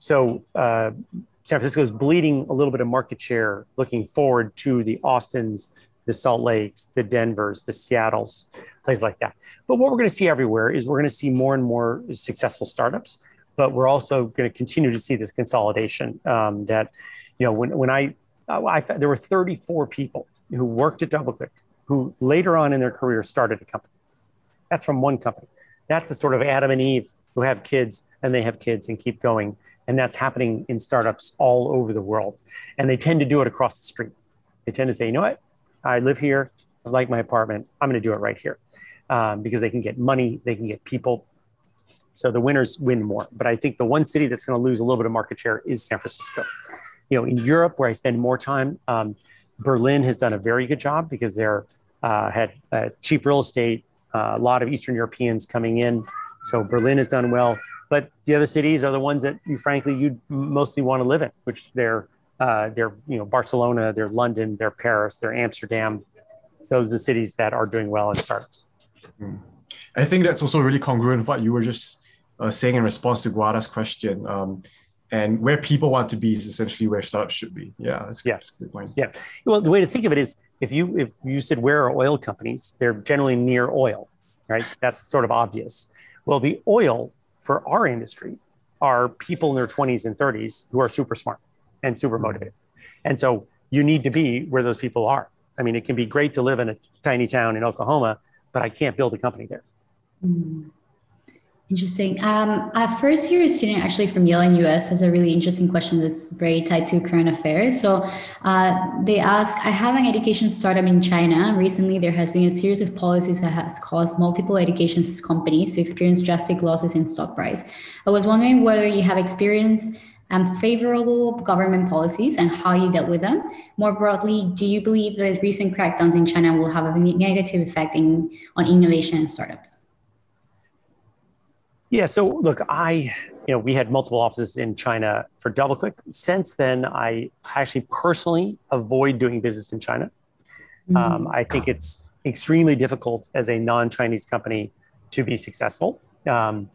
So uh, San Francisco is bleeding a little bit of market share looking forward to the Austins, the Salt Lakes, the Denvers, the Seattles, places like that. But what we're going to see everywhere is we're going to see more and more successful startups, but we're also going to continue to see this consolidation um, that, you know, when, when I, I, there were 34 people who worked at DoubleClick who later on in their career started a company. That's from one company. That's the sort of Adam and Eve who have kids and they have kids and keep going. And that's happening in startups all over the world. And they tend to do it across the street. They tend to say, you know what? I live here. I like my apartment. I'm going to do it right here um, because they can get money, they can get people. So the winners win more. But I think the one city that's going to lose a little bit of market share is San Francisco. You know, in Europe, where I spend more time, um, Berlin has done a very good job because they're uh, had uh, cheap real estate, uh, a lot of Eastern Europeans coming in. So Berlin has done well, but the other cities are the ones that you frankly you mostly want to live in, which they're uh, they're you know Barcelona, they're London, they're Paris, they're Amsterdam. So those are the cities that are doing well in startups. Hmm. I think that's also really congruent with what you were just uh, saying in response to Guada's question. Um, and where people want to be is essentially where startups should be. Yeah, that's, yes. the point. Yeah. Well, the way to think of it is if you if you said where are oil companies, they're generally near oil, right? That's sort of obvious. Well, the oil for our industry are people in their 20s and 30s who are super smart and super mm-hmm. motivated. And so you need to be where those people are. I mean, it can be great to live in a tiny town in Oklahoma, but I can't build a company there. Mm-hmm. Interesting. Um, a first year student actually from Yale in US has a really interesting question that's very tied to current affairs. So uh, they ask, I have an education startup in China. Recently, there has been a series of policies that has caused multiple education companies to experience drastic losses in stock price. I was wondering whether you have experienced um, favorable government policies and how you dealt with them. More broadly, do you believe the recent crackdowns in China will have a negative effect in, on innovation and startups? Yeah. So look, I, you know, we had multiple offices in China for DoubleClick. Since then, I actually personally avoid doing business in China. Mm-hmm. Um, I think it's extremely difficult as a non-Chinese company to be successful. Um,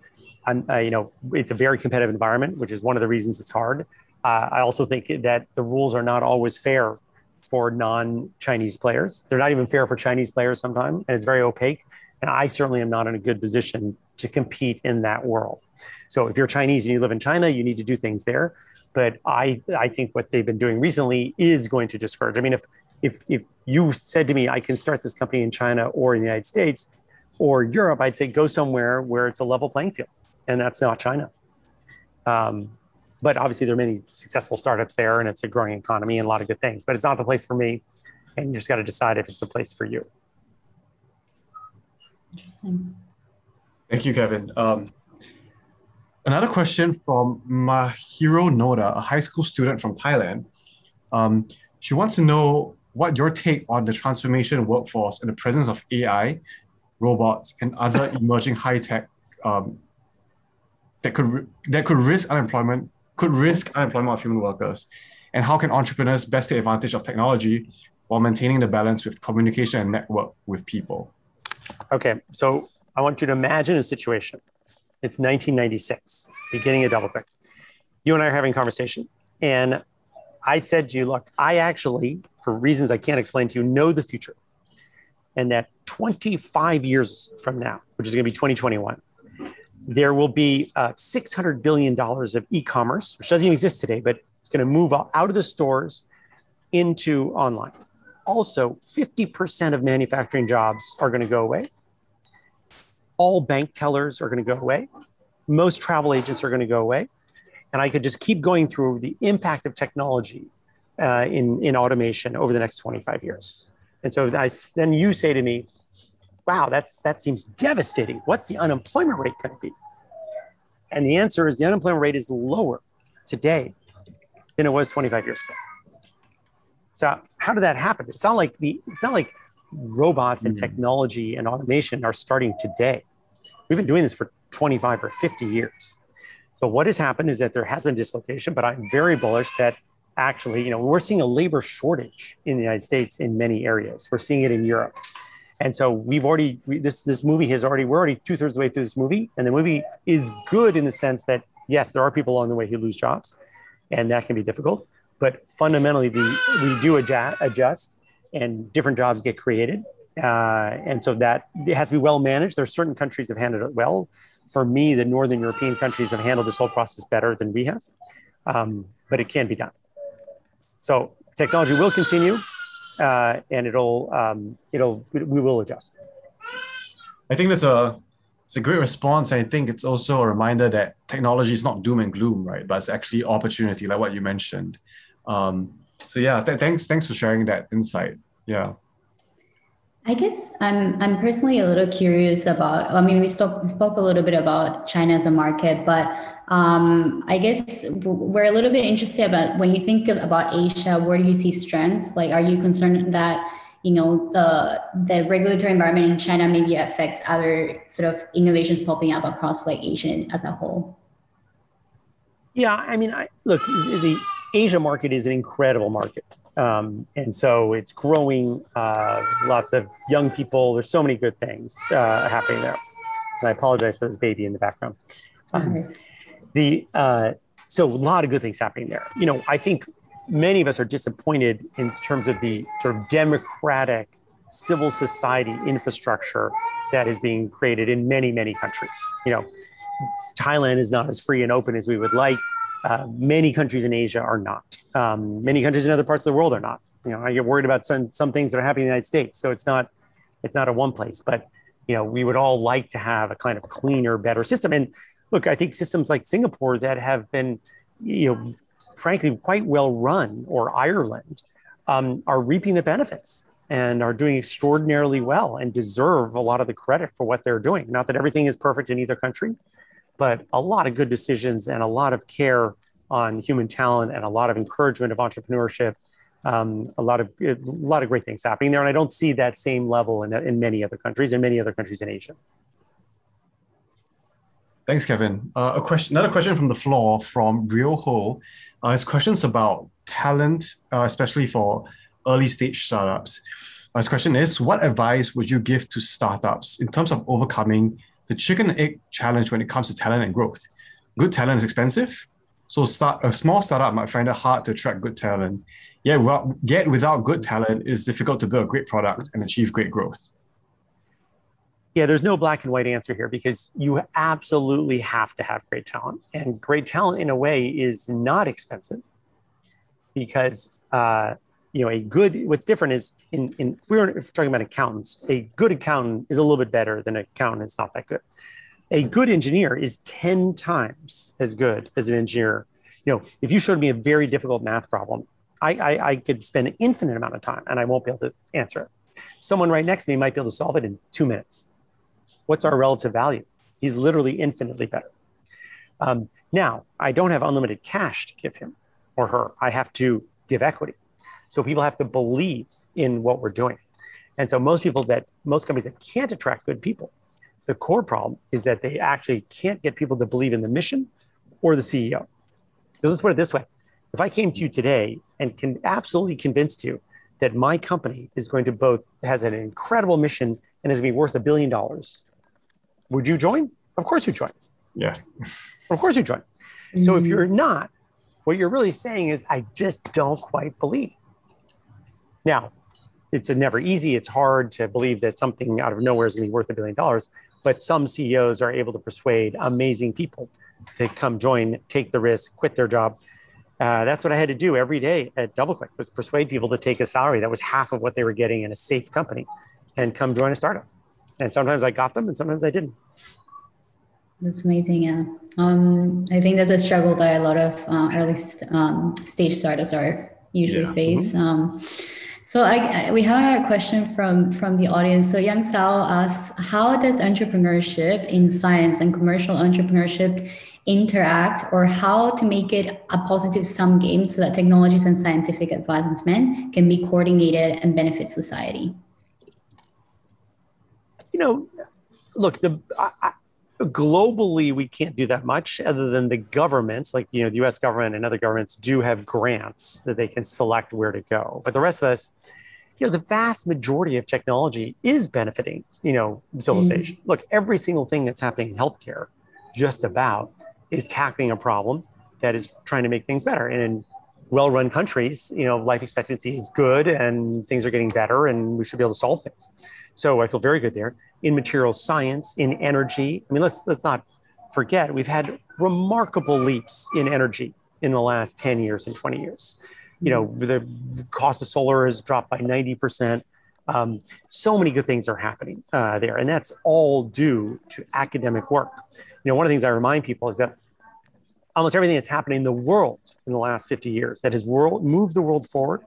I'm, uh, you know, it's a very competitive environment, which is one of the reasons it's hard. Uh, I also think that the rules are not always fair for non-Chinese players. They're not even fair for Chinese players sometimes, and it's very opaque. And I certainly am not in a good position to compete in that world. So if you're Chinese and you live in China, you need to do things there. But I, I think what they've been doing recently is going to discourage. I mean, if if if you said to me, I can start this company in China or in the United States or Europe, I'd say go somewhere where it's a level playing field, and that's not China. Um, but obviously, there are many successful startups there, and it's a growing economy and a lot of good things. But it's not the place for me, and you just got to decide if it's the place for you. Interesting. Thank you, Kevin. Um, another question from Mahiro Noda, a high school student from Thailand. Um, she wants to know what your take on the transformation workforce in the presence of AI, robots, and other emerging high tech um, that could that could risk unemployment could risk unemployment of human workers, and how can entrepreneurs best take advantage of technology while maintaining the balance with communication and network with people? Okay, so I want you to imagine a situation. It's 1996, beginning of DoubleClick. You and I are having a conversation, and I said to you, "Look, I actually, for reasons I can't explain to you, know the future. and that 25 years from now, which is going to be 2021, there will be uh, $600 billion of e commerce, which doesn't even exist today, but it's going to move out of the stores into online. Also, 50% of manufacturing jobs are going to go away. All bank tellers are going to go away. Most travel agents are going to go away. And I could just keep going through the impact of technology uh, in, in automation over the next 25 years. And so I, then you say to me, wow, that's, that seems devastating. What's the unemployment rate going to be? And the answer is the unemployment rate is lower today than it was 25 years ago. So how did that happen? It's not like the it's not like robots and hmm. technology and automation are starting today. We've been doing this for 25 or 50 years. So what has happened is that there has been dislocation, but I'm very bullish that actually, you know, we're seeing a labor shortage in the United States in many areas. We're seeing it in Europe. And so we've already we, this this movie has already we're already two thirds of the way through this movie, and the movie is good in the sense that yes, there are people along the way who lose jobs, and that can be difficult. But fundamentally, the we do adjust, adjust and different jobs get created, uh, and so that it has to be well managed. There are certain countries have handled it well. For me, the Northern European countries have handled this whole process better than we have, um, but it can be done. So technology will continue uh, and it'll um, it'll we will adjust. I think that's a it's a great response. I think it's also a reminder that technology is not doom and gloom, right? But it's actually opportunity, like what you mentioned. Um, so yeah, th- thanks thanks for sharing that insight. Yeah. I guess I'm I'm personally a little curious about. I mean, we spoke spoke a little bit about China as a market, but um, I guess we're a little bit interested about when you think about Asia. Where do you see strengths? Like, are you concerned that you know the the regulatory environment in China maybe affects other sort of innovations popping up across like Asia as a whole? Yeah, I mean, I, look, the Asia market is an incredible market. Um, and so it's growing, uh, lots of young people. There's so many good things uh, happening there. And I apologize for this baby in the background. Um, the uh, so a lot of good things happening there. You know, I think many of us are disappointed in terms of the sort of democratic civil society infrastructure that is being created in many many countries. You know, Thailand is not as free and open as we would like. Uh, many countries in Asia are not. Um, many countries in other parts of the world are not. You know, I get worried about some some things that are happening in the United States. So it's not it's not a one place, but you know, we would all like to have a kind of cleaner, better system. And look, I think systems like Singapore that have been, you know, frankly quite well run, or Ireland, um, are reaping the benefits and are doing extraordinarily well and deserve a lot of the credit for what they're doing. Not that everything is perfect in either country, but a lot of good decisions and a lot of care on human talent and a lot of encouragement of entrepreneurship. Um, a lot of a lot of great things happening there, and I don't see that same level in, in many other countries and many other countries in Asia. Thanks, Kevin. Uh, a question, another question from the floor from Rio Ho. Uh, his questions about talent, uh, especially for early stage startups. Uh, his question is: What advice would you give to startups in terms of overcoming the chicken egg challenge when it comes to talent and growth? Good talent is expensive, so start a small startup might find it hard to attract good talent. Yet, well, yet without good talent, it is difficult to build a great product and achieve great growth. Yeah, there's no black and white answer here because you absolutely have to have great talent. And great talent, in a way, is not expensive because, uh, you know, a good, what's different is in, in if, we're, if we're talking about accountants, a good accountant is a little bit better than an accountant that's not that good. A good engineer is 10 times as good as an engineer. You know, if you showed me a very difficult math problem, I, I, I could spend an infinite amount of time and I won't be able to answer it. Someone right next to me might be able to solve it in two minutes what's our relative value? He's literally infinitely better. Um, now, I don't have unlimited cash to give him or her. I have to give equity. So people have to believe in what we're doing. And so most people that most companies that can't attract good people, the core problem is that they actually can't get people to believe in the mission or the CEO. Because let's put it this way. If I came to you today and can absolutely convince you that my company is going to both has an incredible mission and is going to be worth a billion dollars, would you join? Of course you join. Yeah. of course you join. Mm-hmm. So if mm-hmm. you're not, what you're really saying is, I just don't quite believe. Now, it's never easy. It's hard to believe that something out of nowhere is going to be worth a billion dollars. But some CEOs are able to persuade amazing people to come join, take the risk, quit their job. Uh, that's what I had to do every day at DoubleClick was persuade people to take a salary that was half of what they were getting in a safe company and come join a startup. And sometimes I got them and sometimes I didn't. That's amazing. Yeah. Um, I think that's a struggle that a lot of uh, early st- um, stage startups are usually yeah. face. Mm-hmm. Um, so I, we have a question from from the audience. So Yang Sao asks, how does entrepreneurship in science and commercial entrepreneurship interact, or how to make it a positive sum game so that technologies and scientific advancement can be coordinated and benefit society? You know, look, the globally we can't do that much other than the governments like you know the us government and other governments do have grants that they can select where to go. But the rest of us you know the vast majority of technology is benefiting you know civilization. Mm-hmm. look every single thing that's happening in healthcare just about is tackling a problem that is trying to make things better. And in well-run countries you know life expectancy is good and things are getting better and we should be able to solve things. So i feel very good there in material science, in energy. I mean, let's let's not forget we've had remarkable leaps in energy in the last 10 years and 20 years. You know, the cost of solar has dropped by 90%. Um, so many good things are happening uh, there, and that's all due to academic work. You know, one of the things I remind people is that almost everything that's happening in the world in the last 50 years that has world, moved the world forward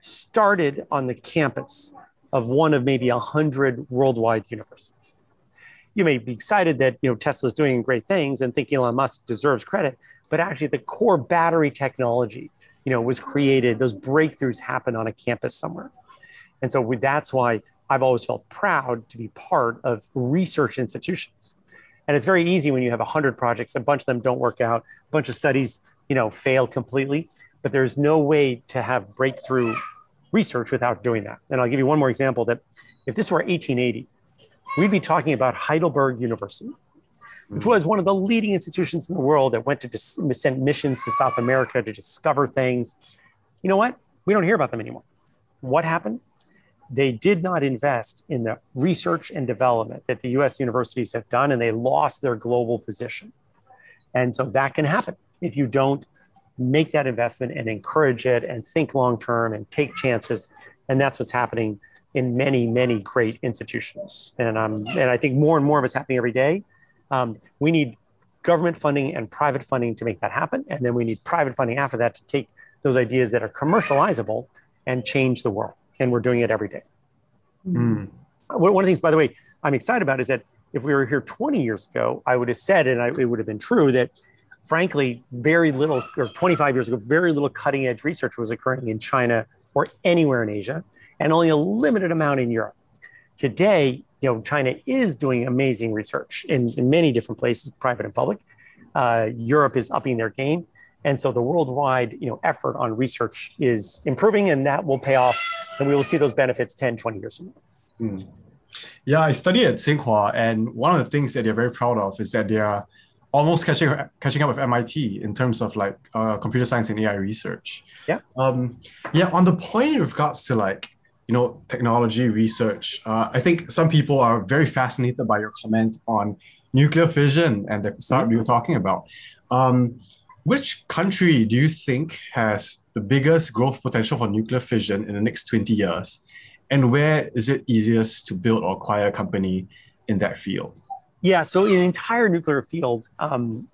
started on the campus of one of maybe a hundred worldwide universities. You may be excited that you know Tesla's doing great things and think Elon Musk deserves credit, but actually the core battery technology, you know, was created. Those breakthroughs happen on a campus somewhere, and so we, that's why I've always felt proud to be part of research institutions. And it's very easy when you have 100 projects, a bunch of them don't work out, a bunch of studies, you know, fail completely, but there's no way to have breakthrough research without doing that. And I'll give you one more example that if this were 1880, we'd be talking about Heidelberg University, which was one of the leading institutions in the world that went to dis- send missions to South America to discover things. You know what? We don't hear about them anymore. What happened? They did not invest in the research and development that the US universities have done, and they lost their global position. And so that can happen if you don't make that investment and encourage it and think long term and take chances. And that's what's happening in many, many great institutions. And, um, and I think more and more of it's happening every day. Um, we need government funding and private funding to make that happen. And then we need private funding after that to take those ideas that are commercializable and change the world. And we're doing it every day. Mm. One of the things, by the way, I'm excited about is that if we were here 20 years ago, I would have said, and I, it would have been true, that frankly, very little, or 25 years ago, very little cutting edge research was occurring in China or anywhere in Asia, and only a limited amount in Europe. Today, you know, China is doing amazing research in, in many different places, private and public. Uh, Europe is upping their game. And so the worldwide you know, effort on research is improving, and that will pay off, and we will see those benefits 10, 20 years from now. Mm. Yeah, I study at Tsinghua, and one of the things that they're very proud of is that they are almost catching catching up with MIT in terms of like uh, computer science and AI research. Yeah. Um, yeah. On the point in regards to like you know technology research, uh, I think some people are very fascinated by your comment on nuclear fission and the start you were talking about. Um, which country do you think has the biggest growth potential for nuclear fission in the next 20 years? And where is it easiest to build or acquire a company in that field? Yeah, so in the entire nuclear field, um,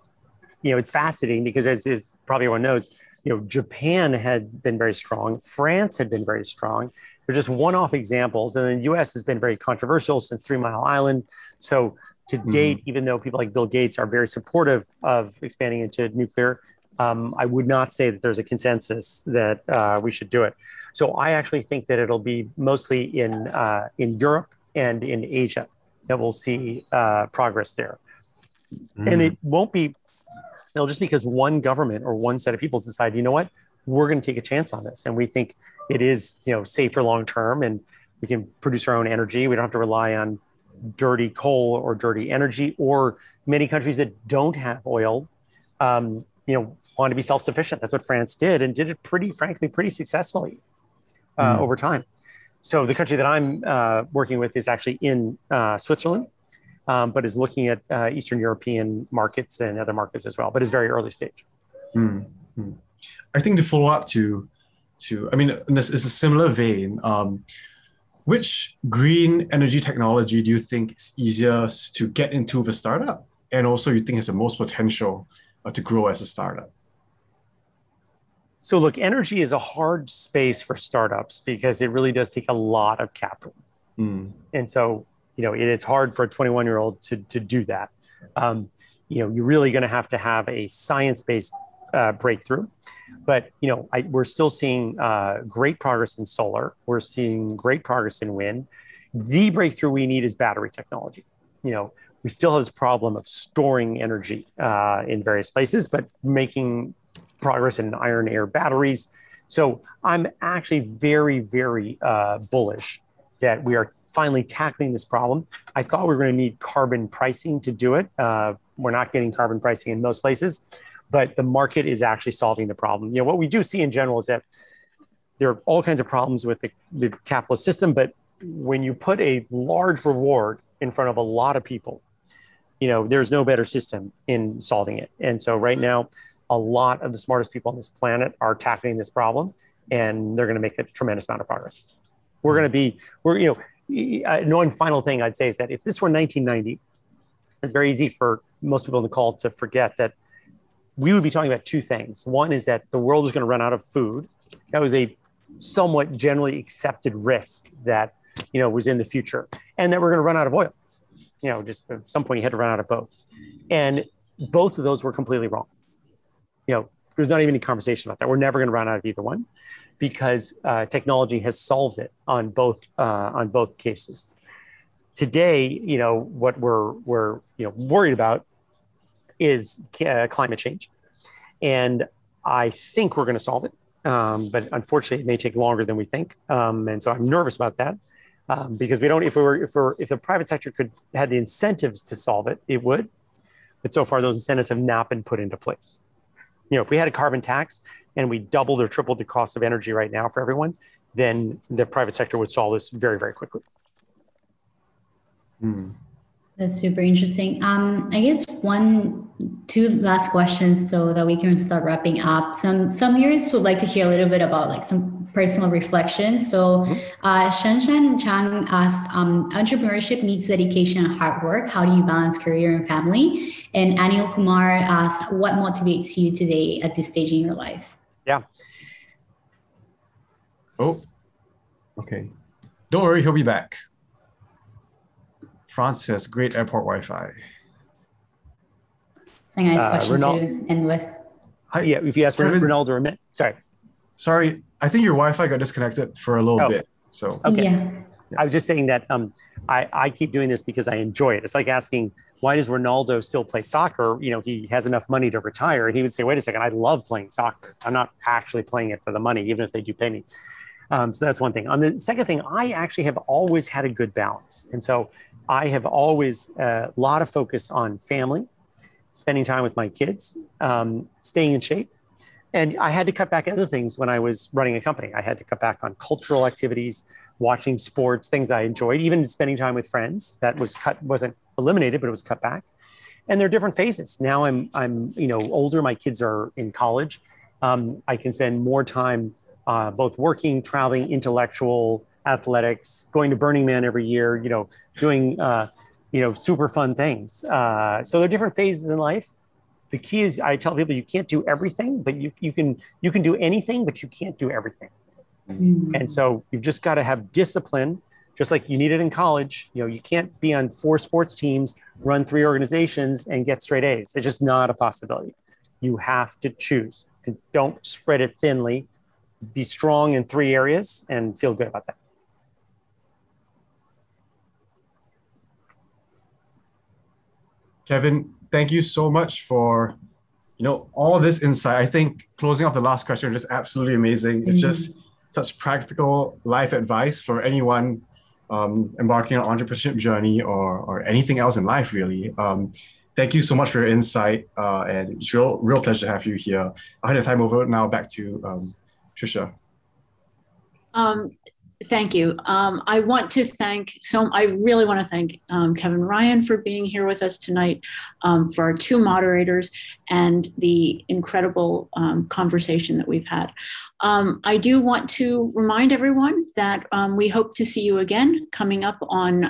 you know, it's fascinating because as, as probably everyone knows, you know, Japan had been very strong, France had been very strong. They're just one-off examples, and the U.S. has been very controversial since Three Mile Island. So to mm-hmm. date, even though people like Bill Gates are very supportive of expanding into nuclear, um, I would not say that there's a consensus that uh, we should do it. So I actually think that it'll be mostly in uh, in Europe and in Asia that we'll see uh, progress there. Mm. And it won't be, just because one government or one set of people decide, you know what, we're going to take a chance on this, and we think it is, you know, safer long term, and we can produce our own energy. We don't have to rely on dirty coal or dirty energy, or many countries that don't have oil, um, you know, want to be self sufficient. That's what France did, and did it pretty, frankly, pretty successfully uh, mm. over time. So the country that I'm uh, working with is actually in uh, Switzerland, um, but is looking at uh, Eastern European markets and other markets as well, but it's very early stage. Mm-hmm. I think to follow up to, to I mean, this is a similar vein. Um, which green energy technology do you think is easiest to get into with a startup, and also you think has the most potential uh, to grow as a startup? So, look, energy is a hard space for startups because it really does take a lot of capital. Mm. And so, you know, it is hard for a 21 year old to, to do that. Um, you know, you're really going to have to have a science based uh, breakthrough. But, you know, I, we're still seeing uh, great progress in solar, we're seeing great progress in wind. The breakthrough we need is battery technology. You know, we still have this problem of storing energy uh, in various places, but making progress in iron air batteries. So I'm actually very, very uh, bullish that we are finally tackling this problem. I thought we were going to need carbon pricing to do it. Uh, we're not getting carbon pricing in most places, but the market is actually solving the problem. You know, what we do see in general is that there are all kinds of problems with the, the capitalist system, but when you put a large reward in front of a lot of people, you know, there's no better system in solving it. And so right now, a lot of the smartest people on this planet are tackling this problem and they're going to make a tremendous amount of progress. We're going to be, we're, you know, one final thing I'd say is that if this were 1990, it's very easy for most people on the call to forget that we would be talking about two things. One is that the world is going to run out of food. That was a somewhat generally accepted risk that, you know, was in the future and that we're going to run out of oil. You know, just at some point you had to run out of both. And both of those were completely wrong you know, there's not even any conversation about that. We're never going to run out of either one because uh, technology has solved it on both uh, on both cases. Today, you know, what we're we're you know worried about is uh, climate change, and I think we're going to solve it. Um, but unfortunately, it may take longer than we think, um, and so I'm nervous about that. Um, because we don't, if we were, if we're, if the private sector could had the incentives to solve it, it would. But so far, those incentives have not been put into place you know, if we had a carbon tax and we doubled or tripled the cost of energy right now for everyone, then the private sector would solve this very, very quickly. Hmm. That's super interesting. Um, I guess one, two last questions so that we can start wrapping up. Some some viewers would like to hear a little bit about like some personal reflection. So, mm-hmm. uh, Shanshan Chang asks, um, entrepreneurship needs dedication and hard work. How do you balance career and family? And Anil Kumar asks, what motivates you today at this stage in your life? Yeah. Oh, okay. Don't worry, he'll be back. France says great airport Wi-Fi. It's a nice uh, question Ronald- to end with. Uh, yeah, if you ask Kevin, Ronaldo or Amit, sorry. Sorry, I think your Wi-Fi got disconnected for a little oh. bit. So okay. Yeah. I was just saying that um, I, I keep doing this because I enjoy it. It's like asking, why does Ronaldo still play soccer? You know, he has enough money to retire. And he would say, wait a second, I love playing soccer. I'm not actually playing it for the money, even if they do pay me. Um, so that's one thing. On the second thing, I actually have always had a good balance. And so I have always a uh, lot of focus on family, spending time with my kids, um, staying in shape. And I had to cut back other things when I was running a company. I had to cut back on cultural activities, watching sports, things I enjoyed, even spending time with friends. That was cut, wasn't eliminated, but it was cut back. And there are different phases. Now I'm, I'm, you know, older. My kids are in college. Um, I can spend more time uh, both working, traveling, intellectual, athletics, going to Burning Man every year, you know, doing, uh, you know, super fun things. Uh, so there are different phases in life. The key is I tell people you can't do everything, but you, you can you can do anything, but you can't do everything. Mm-hmm. And so you've just got to have discipline, just like you need it in college. You know, you can't be on four sports teams, run three organizations, and get straight A's. It's just not a possibility. You have to choose and don't spread it thinly. Be strong in three areas and feel good about that. Kevin, thank you so much for you know all this insight. I think closing off the last question is just absolutely amazing. Mm-hmm. It's just such practical life advice for anyone um, embarking on an entrepreneurship journey or or anything else in life really. Um, thank you so much for your insight uh, and it's real real pleasure to have you here. I had the time over now back to um, Trisha. Um, Thank you. Um, I want to thank so. I really want to thank um, Kevin Ryan for being here with us tonight, um, for our two moderators, and the incredible um, conversation that we've had. Um, I do want to remind everyone that um, we hope to see you again coming up on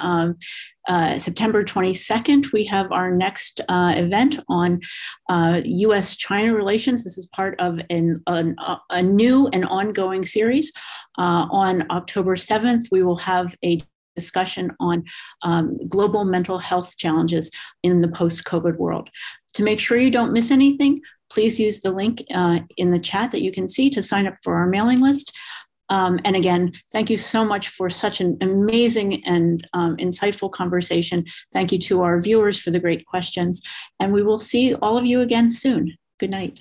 uh, September 22nd. We have our next uh, event on uh, U.S. China relations. This is part of an, an, a new and ongoing series. Uh, on October 7th, we will have a discussion on um, global mental health challenges in the post COVID world. To make sure you don't miss anything, please use the link uh, in the chat that you can see to sign up for our mailing list. Um, and again, thank you so much for such an amazing and um, insightful conversation. Thank you to our viewers for the great questions. And we will see all of you again soon. Good night.